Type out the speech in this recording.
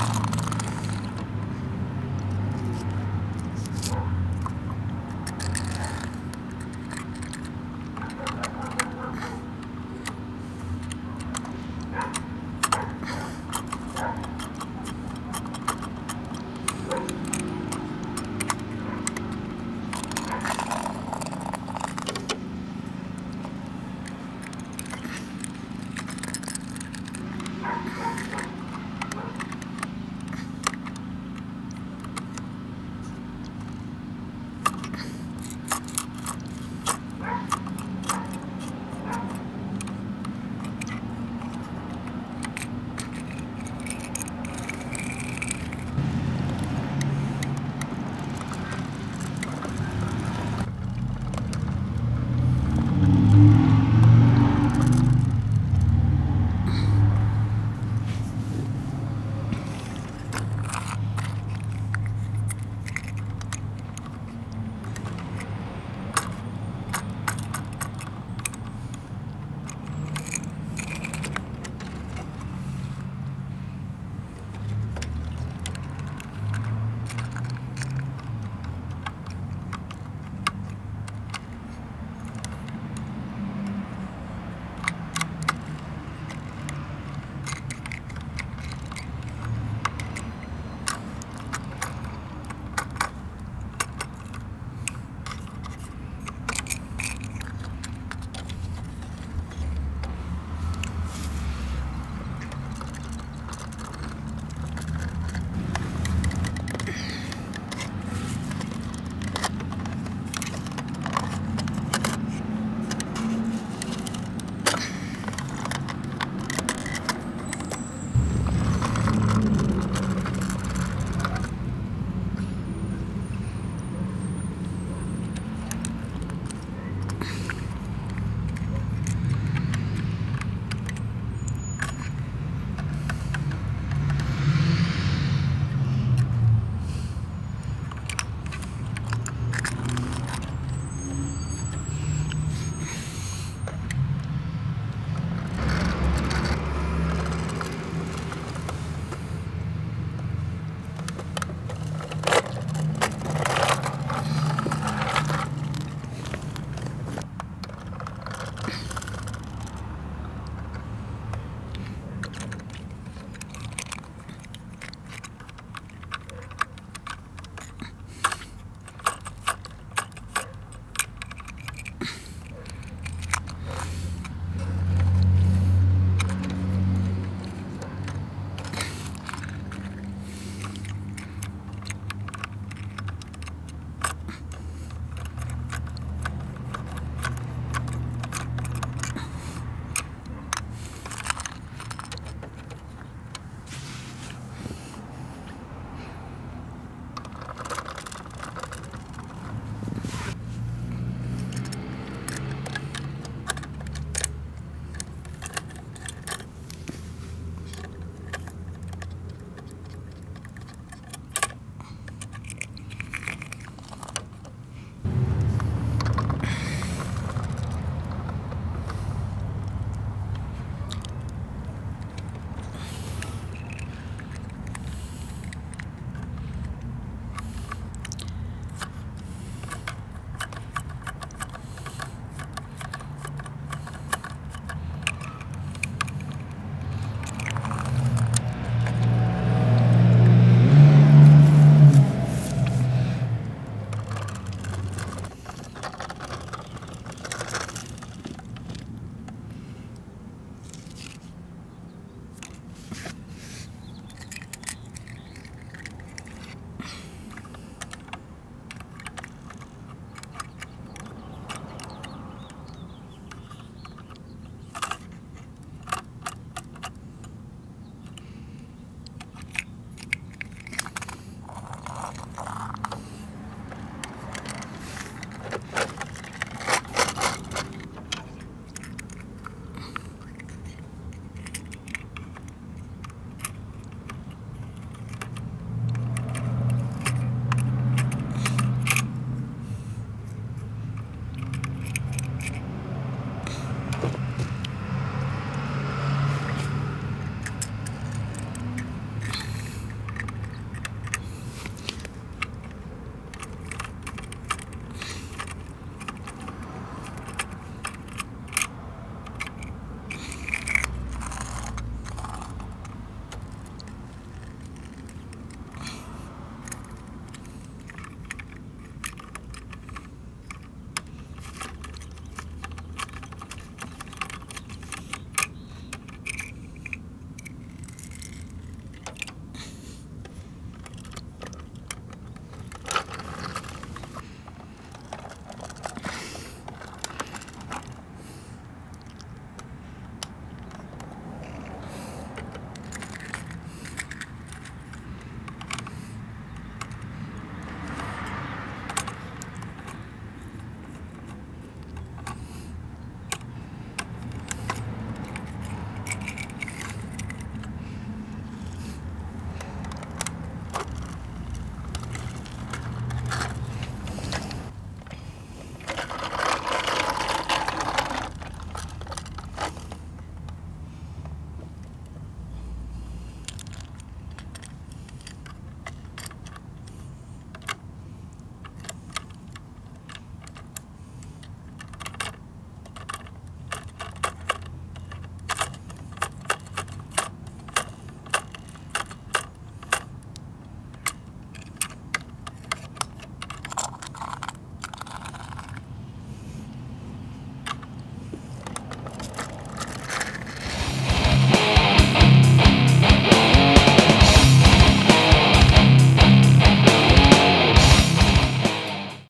you